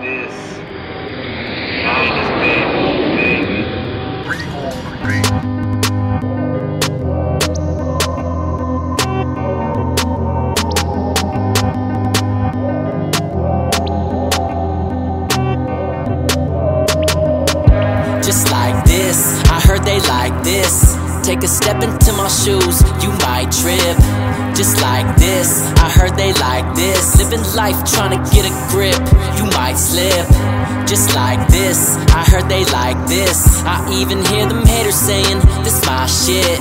this. Take a step into my shoes, you might trip. Just like this, I heard they like this. Living life trying to get a grip, you might slip. Just like this, I heard they like this. I even hear them haters saying, This my shit.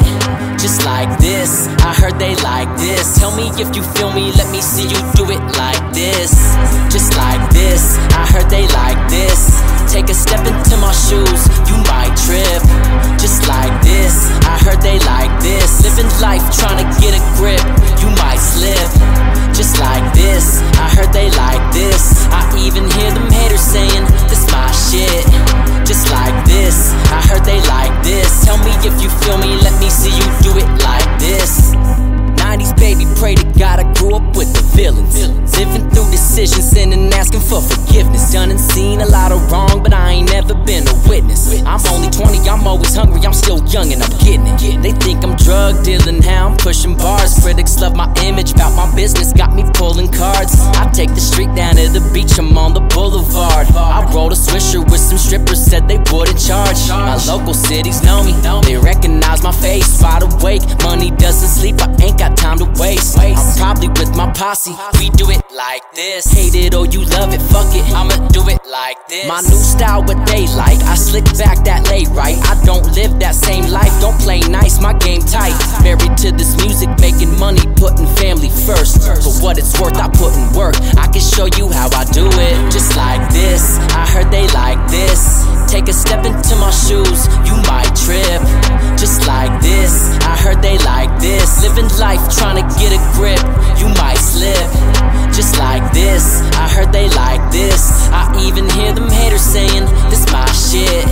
Just like this, I heard they like this. Tell me if you feel me, let me see you do it like to get a grip, you might slip. Just like this, I heard they like this. I even hear them haters saying, This my shit. Just like this, I heard they like this. Tell me if you feel me, let me see you do it like this. 90s baby, pray to God I grew up with the villains. Living through decisions, sinning, asking for forgiveness. Done and seen a lot of wrong, but I ain't never been a witness. I'm only 20, I'm always hungry, I'm still young and I'm drug dealing I'm pushing bars. Critics love my image, bout my business, got me pulling cards. I take the street down to the beach, I'm on the boulevard. I rolled a swisher with some strippers, said they wouldn't charge. My local cities know me, they recognize my face. Wide awake, money doesn't sleep, I ain't got time to waste. Posse, we do it like this. Hate it or you love it, fuck it, I'ma do it like this. My new style, what they like, I slick back that lay right. I don't live that same life, don't play nice, my game tight. Married to this music, making money, putting family first. For what it's worth, I put in work. I can show you how I do it, just like this. I heard they like this. Take a step into my shoes, you might trip. Just like this, I heard they like this. Living life trying to get a grip, you might slip. Just like this, I heard they like this. I even hear them haters saying, This my shit.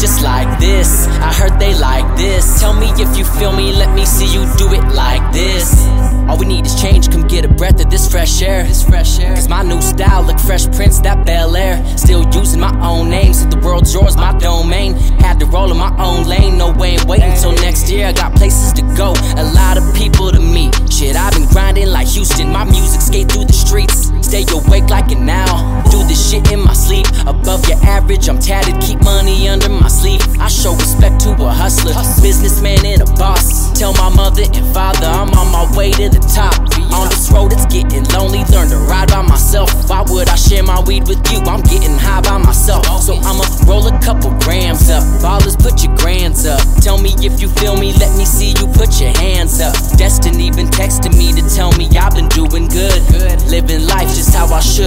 Just like this, I heard they like this. Tell me if you feel me, let me see you do it like this. All we need is change, come get a breath of this fresh air. This fresh air. Cause my new style look fresh prince, that Bel Air. Still using my own name, said the world's yours, my domain. Had to roll in my own lane, no way waiting till next year. I got places to go, average, I'm tatted, keep money under my sleeve. I show respect to a hustler, businessman and a boss. Tell my mother and father I'm on my way to the top. On this road, it's getting lonely. Learn to ride by myself. Why would I share my weed with you? I'm getting high by myself. So I'ma roll a couple grams up. Ballers, put your grands up. Tell me if you feel me, let me see you put your hands up. Destiny been texting me to tell me I've been doing good. Living life just how I should.